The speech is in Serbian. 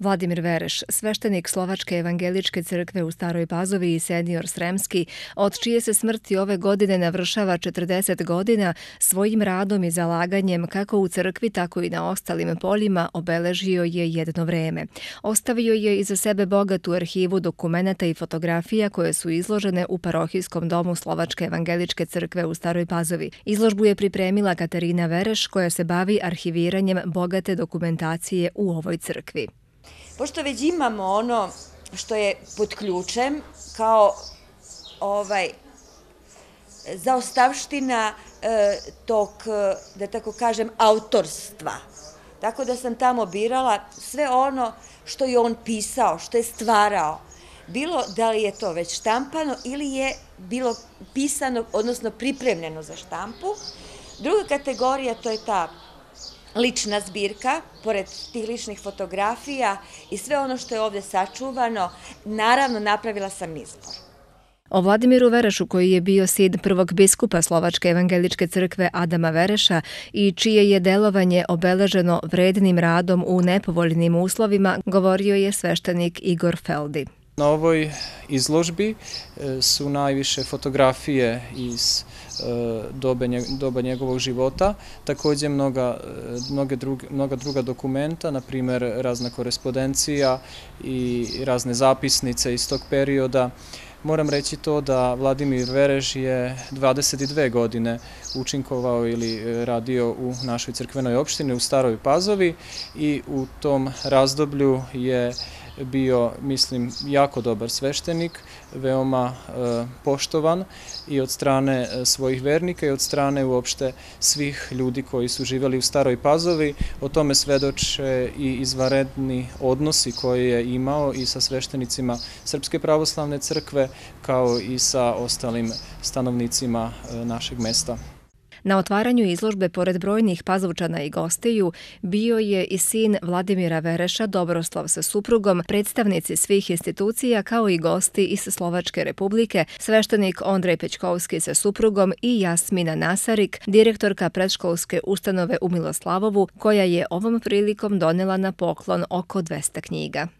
Vladimir Vereš, sveštenik Slovačke evangeličke crkve u Staroj Pazovi i senior Sremski, od čije se smrti ove godine navršava 40 godina, svojim radom i zalaganjem kako u crkvi, tako i na ostalim poljima obeležio je jedno vreme. Ostavio je iza sebe bogatu arhivu dokumenta i fotografija koje su izložene u parohijskom domu Slovačke evangeličke crkve u Staroj Pazovi. Izložbu je pripremila Katarina Vereš koja se bavi arhiviranjem bogate dokumentacije u ovoj crkvi. Pošto već imamo ono što je pod ključem kao ovaj zaostavština e, tog, da tako kažem, autorstva. Tako da sam tamo birala sve ono što je on pisao, što je stvarao. Bilo da li je to već štampano ili je bilo pisano, odnosno pripremljeno za štampu. Druga kategorija to je ta lična zbirka, pored tih ličnih fotografija i sve ono što je ovde sačuvano, naravno napravila sam izbor. O Vladimiru Verešu, koji je bio sin prvog biskupa Slovačke evangeličke crkve Adama Vereša i čije je delovanje obeleženo vrednim radom u nepovoljnim uslovima, govorio je sveštenik Igor Feldi. Na ovoj izložbi e, su najviše fotografije iz e, doba njegovog života, takođe mnoga, e, mnoge druge, mnoga druga dokumenta, na primer razna korespondencija i razne zapisnice iz tog perioda. Moram reći to da Vladimir Verež je 22 godine učinkovao ili radio u našoj crkvenoj opštini u Staroj Pazovi i u tom razdoblju je bio, mislim, jako dobar sveštenik, veoma e, poštovan i od strane e, svojih vernika i od strane uopšte svih ljudi koji su živeli u Staroj Pazovi. O tome svedoče i izvaredni odnosi koje je imao i sa sveštenicima Srpske pravoslavne crkve, kao i sa ostalim stanovnicima e, našeg mesta. Na otvaranju izložbe, pored brojnih pazovčana i gostiju, bio je i sin Vladimira Vereša, Dobroslav sa suprugom, predstavnici svih institucija kao i gosti iz Slovačke republike, sveštenik Ondrej Pećkovski sa suprugom i Jasmina Nasarik, direktorka predškolske ustanove u Miloslavovu, koja je ovom prilikom donela na poklon oko 200 knjiga.